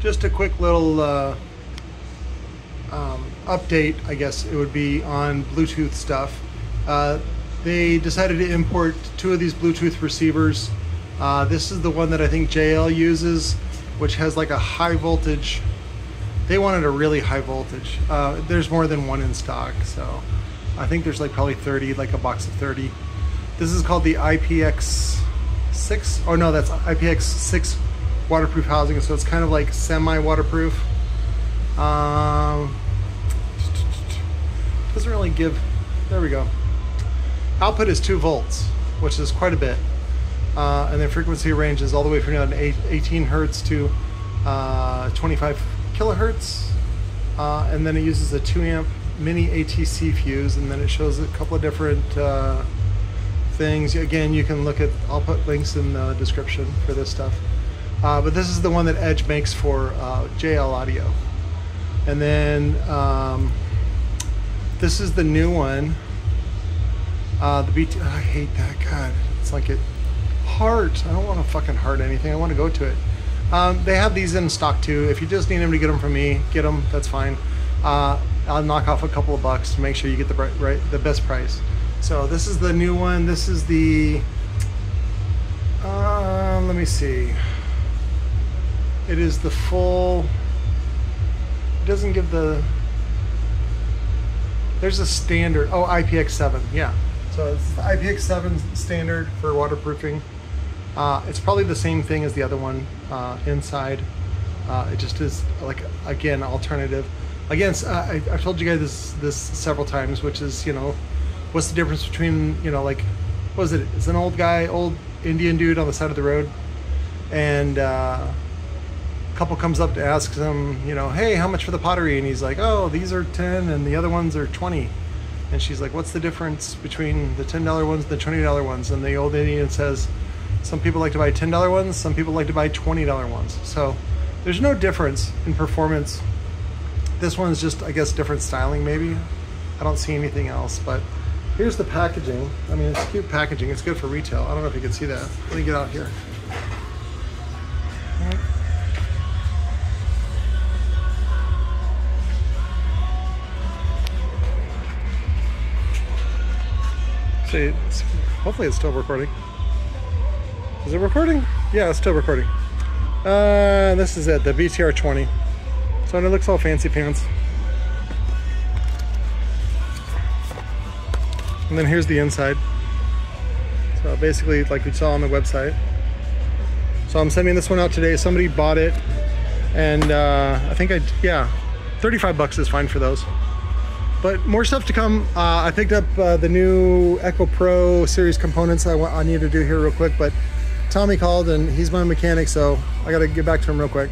just a quick little uh, um, update, I guess it would be on Bluetooth stuff. Uh, they decided to import two of these Bluetooth receivers. Uh, this is the one that I think JL uses, which has like a high voltage. They wanted a really high voltage. Uh, there's more than one in stock, so I think there's like probably 30, like a box of 30. This is called the IPX6. Oh no, that's IPX6 waterproof housing, so it's kind of like semi-waterproof. Um, doesn't really give. There we go. Output is two volts, which is quite a bit, uh, and the frequency range is all the way from 18 hertz to uh, 25 kilohertz, uh, and then it uses a two amp mini ATC fuse, and then it shows a couple of different uh, things. Again, you can look at. I'll put links in the description for this stuff. Uh, but this is the one that Edge makes for uh, JL Audio. And then um, this is the new one. Uh, the BT. I hate that. God, it's like it heart. I don't want to fucking heart anything. I want to go to it. Um, they have these in stock too. If you just need them to get them from me, get them. That's fine. Uh, I'll knock off a couple of bucks to make sure you get the right the best price. So this is the new one. This is the. Uh, let me see. It is the full. It doesn't give the. There's a standard. Oh, IPX7. Yeah. So it's the IPX7 standard for waterproofing. Uh, it's probably the same thing as the other one uh, inside. Uh, it just is like again alternative. Again, I, I've told you guys this this several times, which is you know, what's the difference between you know like, what is it? It's an old guy, old Indian dude on the side of the road, and uh, couple comes up to ask him, you know, hey, how much for the pottery? And he's like, oh, these are 10 and the other ones are 20. And she's like, what's the difference between the $10 ones and the $20 ones? And the old Indian says, some people like to buy $10 ones, some people like to buy $20 ones. So there's no difference in performance. This one's just, I guess, different styling maybe. I don't see anything else, but here's the packaging. I mean, it's cute packaging. It's good for retail. I don't know if you can see that. Let me get out here. See, it's, hopefully it's still recording. Is it recording? Yeah, it's still recording. Uh, this is it, the BTR 20. So it looks all fancy pants. And then here's the inside. So basically, like we saw on the website. So I'm sending this one out today. Somebody bought it, and uh, I think I, yeah, 35 bucks is fine for those. But more stuff to come. Uh, I picked up uh, the new Echo Pro series components I, I need to do here real quick, but Tommy called and he's my mechanic, so I gotta get back to him real quick.